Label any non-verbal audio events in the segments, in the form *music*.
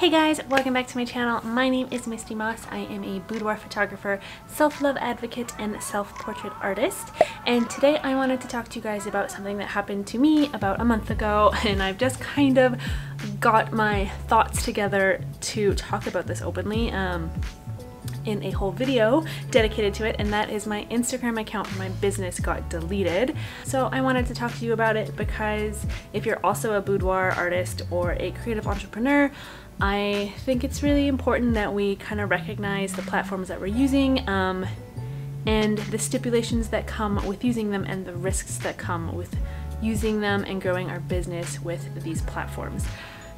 Hey guys, welcome back to my channel. My name is Misty Moss. I am a boudoir photographer, self-love advocate, and self-portrait artist. And today I wanted to talk to you guys about something that happened to me about a month ago *laughs* and I've just kind of got my thoughts together to talk about this openly. Um, in a whole video dedicated to it and that is my Instagram account for my business got deleted. So I wanted to talk to you about it because if you're also a boudoir artist or a creative entrepreneur, I think it's really important that we kind of recognize the platforms that we're using um, and the stipulations that come with using them and the risks that come with using them and growing our business with these platforms.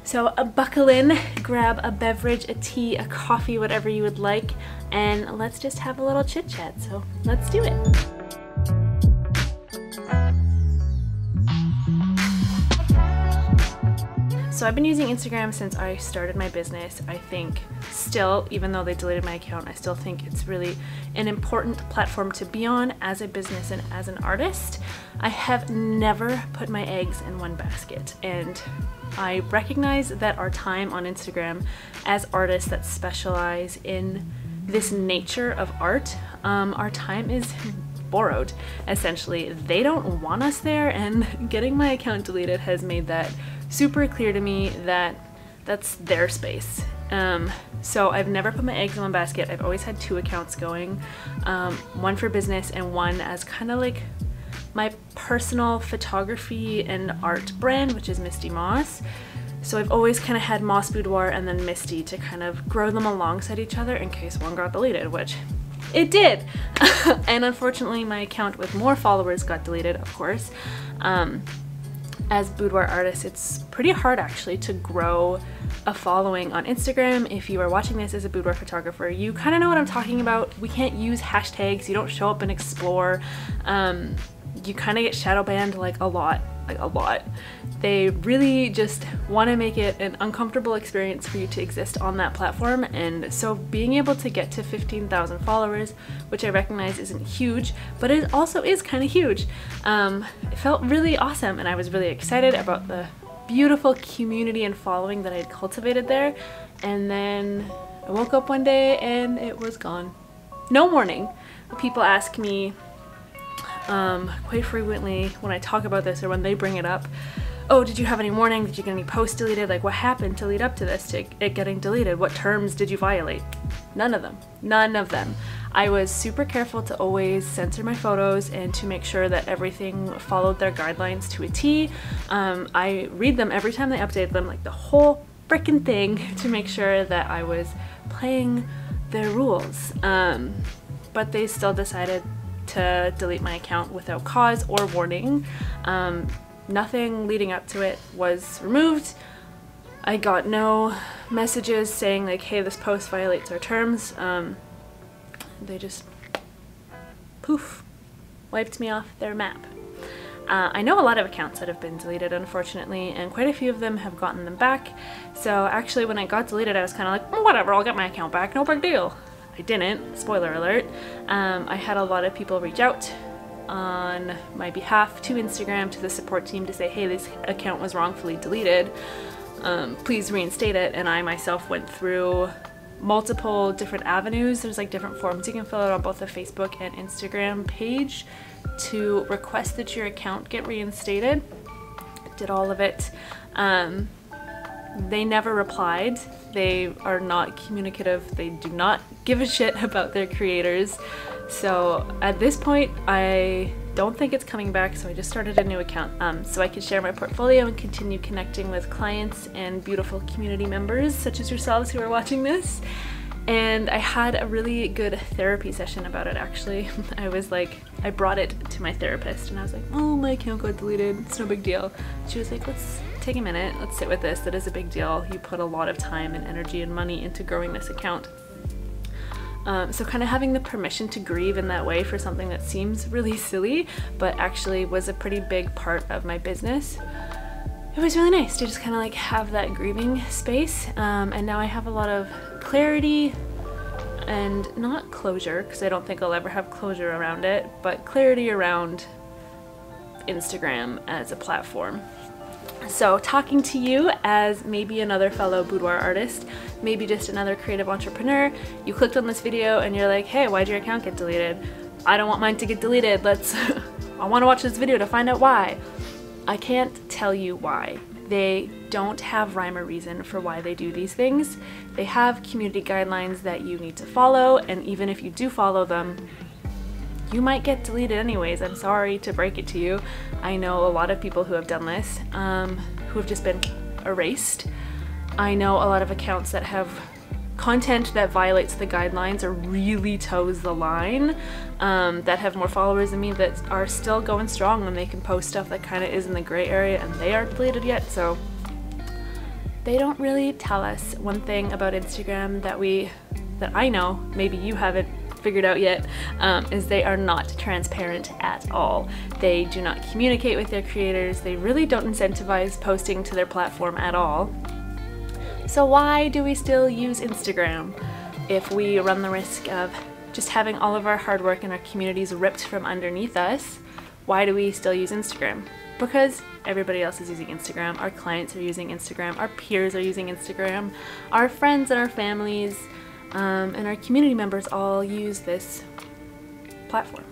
So buckle in, grab a beverage, a tea, a coffee, whatever you would like, and let's just have a little chit chat. So let's do it. So I've been using Instagram since I started my business. I think still, even though they deleted my account, I still think it's really an important platform to be on as a business and as an artist. I have never put my eggs in one basket and I recognize that our time on Instagram as artists that specialize in this nature of art, um, our time is borrowed essentially. They don't want us there and *laughs* getting my account deleted has made that super clear to me that that's their space. Um, so I've never put my eggs in one basket. I've always had two accounts going, um, one for business and one as kind of like my personal photography and art brand, which is Misty Moss. So I've always kind of had Moss Boudoir and then Misty to kind of grow them alongside each other in case one got deleted, which it did. *laughs* and unfortunately my account with more followers got deleted, of course. Um, as boudoir artists, it's pretty hard actually to grow a following on Instagram. If you are watching this as a boudoir photographer, you kind of know what I'm talking about. We can't use hashtags, you don't show up and explore. Um, you kind of get shadow banned like a lot like a lot. They really just want to make it an uncomfortable experience for you to exist on that platform and so being able to get to 15,000 followers, which I recognize isn't huge, but it also is kind of huge, um, it felt really awesome and I was really excited about the beautiful community and following that I had cultivated there and then I woke up one day and it was gone. No warning. People ask me um, quite frequently when I talk about this or when they bring it up. Oh, did you have any warning? Did you get any posts deleted? Like what happened to lead up to this, to it getting deleted? What terms did you violate? None of them. None of them. I was super careful to always censor my photos and to make sure that everything followed their guidelines to a T. Um, I read them every time they update them, like the whole freaking thing, *laughs* to make sure that I was playing their rules. Um, but they still decided to delete my account without cause or warning. Um, nothing leading up to it was removed. I got no messages saying like, hey, this post violates our terms. Um, they just poof, wiped me off their map. Uh, I know a lot of accounts that have been deleted unfortunately and quite a few of them have gotten them back so actually when I got deleted I was kind of like well, whatever I'll get my account back no big deal I didn't, spoiler alert. Um, I had a lot of people reach out on my behalf to Instagram to the support team to say, hey, this account was wrongfully deleted. Um, please reinstate it. And I myself went through multiple different avenues. There's like different forms you can fill out on both the Facebook and Instagram page to request that your account get reinstated. Did all of it. Um, they never replied. They are not communicative. They do not give a shit about their creators. So at this point, I don't think it's coming back, so I just started a new account um, so I could share my portfolio and continue connecting with clients and beautiful community members such as yourselves who are watching this. And I had a really good therapy session about it actually. *laughs* I was like, I brought it to my therapist and I was like, oh, my account got deleted. It's no big deal. She was like, let's take a minute, let's sit with this. That is a big deal. You put a lot of time and energy and money into growing this account. Um, so kind of having the permission to grieve in that way for something that seems really *laughs* silly, but actually was a pretty big part of my business. It was really nice to just kind of like have that grieving space. Um, and now I have a lot of clarity and not closure, because I don't think I'll ever have closure around it, but clarity around Instagram as a platform. So, talking to you as maybe another fellow boudoir artist, maybe just another creative entrepreneur, you clicked on this video and you're like, hey, why'd your account get deleted? I don't want mine to get deleted. Let's, *laughs* I want to watch this video to find out why. I can't tell you why. They don't have rhyme or reason for why they do these things. They have community guidelines that you need to follow, and even if you do follow them, you might get deleted anyways. I'm sorry to break it to you. I know a lot of people who have done this, um, who have just been erased. I know a lot of accounts that have content that violates the guidelines or really toes the line um, that have more followers than me that are still going strong and they can post stuff that kind of is in the gray area and they aren't deleted yet so they don't really tell us one thing about Instagram that we that I know maybe you haven't figured out yet um, is they are not transparent at all. They do not communicate with their creators. They really don't incentivize posting to their platform at all. So why do we still use Instagram if we run the risk of just having all of our hard work and our communities ripped from underneath us? Why do we still use Instagram? Because everybody else is using Instagram, our clients are using Instagram, our peers are using Instagram, our friends and our families um, and our community members all use this platform,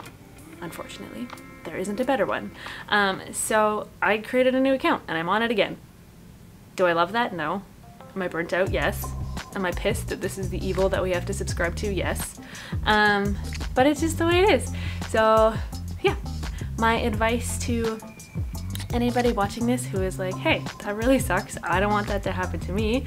unfortunately. There isn't a better one. Um, so I created a new account and I'm on it again. Do I love that? No. Am I burnt out? Yes. Am I pissed that this is the evil that we have to subscribe to? Yes. Um, but it's just the way it is. So, yeah. My advice to anybody watching this who is like, hey, that really sucks. I don't want that to happen to me.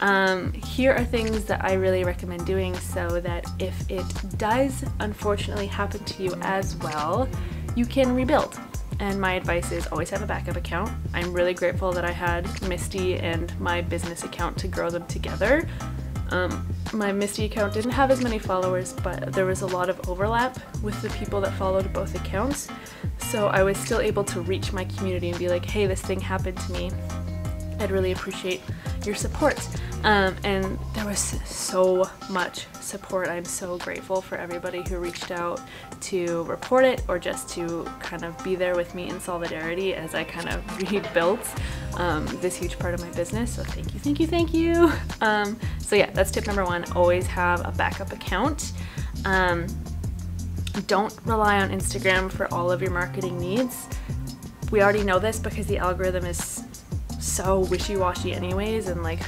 Um, here are things that I really recommend doing so that if it does unfortunately happen to you as well, you can rebuild. And my advice is always have a backup account. I'm really grateful that I had Misty and my business account to grow them together. Um, my Misty account didn't have as many followers, but there was a lot of overlap with the people that followed both accounts. So I was still able to reach my community and be like, hey, this thing happened to me. I'd really appreciate your support. Um, and there was so much support. I'm so grateful for everybody who reached out to report it or just to kind of be there with me in solidarity as I kind of *laughs* rebuilt um, this huge part of my business. So thank you, thank you, thank you. Um, so yeah, that's tip number one. Always have a backup account. Um, don't rely on Instagram for all of your marketing needs. We already know this because the algorithm is so wishy-washy anyways and like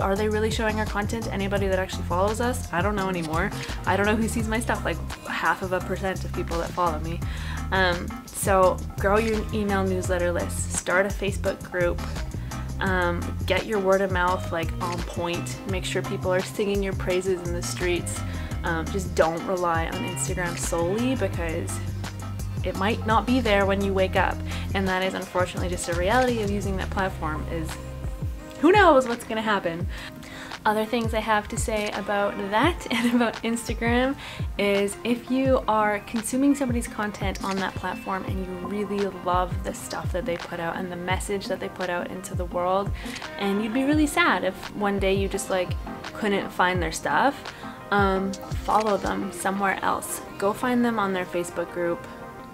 are they really showing our content to anybody that actually follows us? I don't know anymore. I don't know who sees my stuff, like half of a percent of people that follow me. Um, so grow your email newsletter list, start a Facebook group, um, get your word of mouth like on point, make sure people are singing your praises in the streets. Um, just don't rely on Instagram solely because it might not be there when you wake up and that is unfortunately just a reality of using that platform is who knows what's gonna happen. Other things I have to say about that *laughs* and about Instagram is if you are consuming somebody's content on that platform and you really love the stuff that they put out and the message that they put out into the world and you'd be really sad if one day you just like couldn't find their stuff um, follow them somewhere else go find them on their Facebook group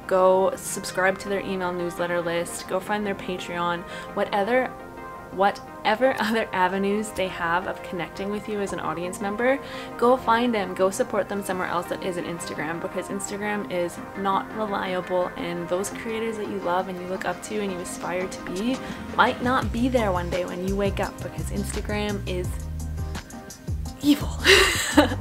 go subscribe to their email newsletter list go find their Patreon. Whatever whatever *laughs* other avenues they have of connecting with you as an audience member, go find them, go support them somewhere else that isn't Instagram because Instagram is not reliable and those creators that you love and you look up to and you aspire to be might not be there one day when you wake up because Instagram is evil. *laughs*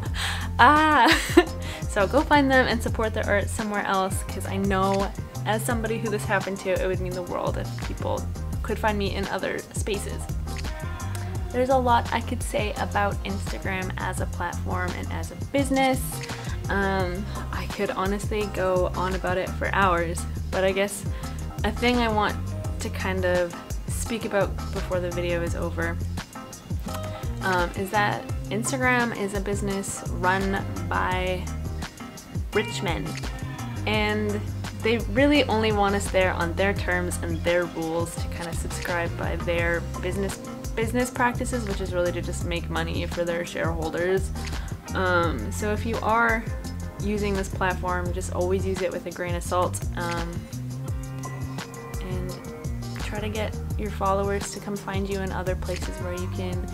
ah, *laughs* so go find them and support their art somewhere else because I know as somebody who this happened to, it would mean the world if people could find me in other spaces. There's a lot I could say about Instagram as a platform and as a business. Um, I could honestly go on about it for hours, but I guess a thing I want to kind of speak about before the video is over um, is that Instagram is a business run by rich men. And they really only want us there on their terms and their rules to kind of subscribe by their business business practices, which is really to just make money for their shareholders. Um, so if you are using this platform, just always use it with a grain of salt um, and try to get your followers to come find you in other places where you can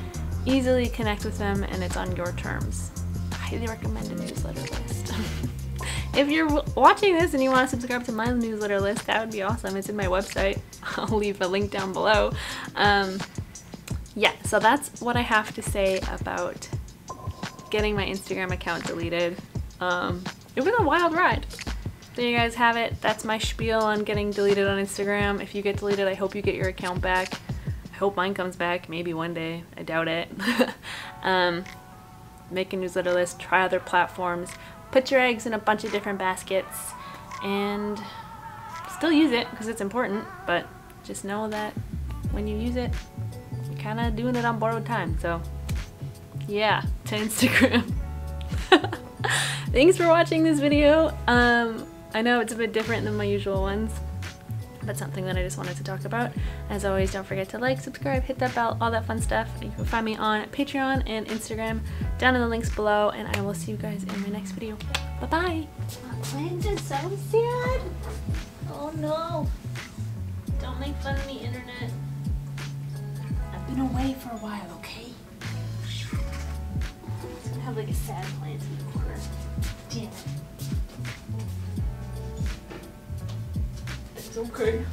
easily connect with them and it's on your terms. Highly recommend a newsletter list. *laughs* if you're watching this and you want to subscribe to my newsletter list, that would be awesome. It's in my website. *laughs* I'll leave a link down below. Um, yeah, so that's what I have to say about getting my Instagram account deleted. Um, it was a wild ride. There you guys have it. That's my spiel on getting deleted on Instagram. If you get deleted, I hope you get your account back. I hope mine comes back. Maybe one day. I doubt it. *laughs* um, make a newsletter list. Try other platforms. Put your eggs in a bunch of different baskets. And still use it because it's important. But just know that when you use it, you're kind of doing it on borrowed time. So yeah, *laughs* to Instagram. *laughs* Thanks for watching this video. Um, I know it's a bit different than my usual ones, but something that I just wanted to talk about. As always, don't forget to like, subscribe, hit that bell, all that fun stuff. You can find me on Patreon and Instagram down in the links below, and I will see you guys in my next video. Bye-bye! My plans are so sad. Oh no. Don't make fun of me, internet. I've been away for a while, okay? It's gonna have like a sad plant in the corner. Damn it. It's okay.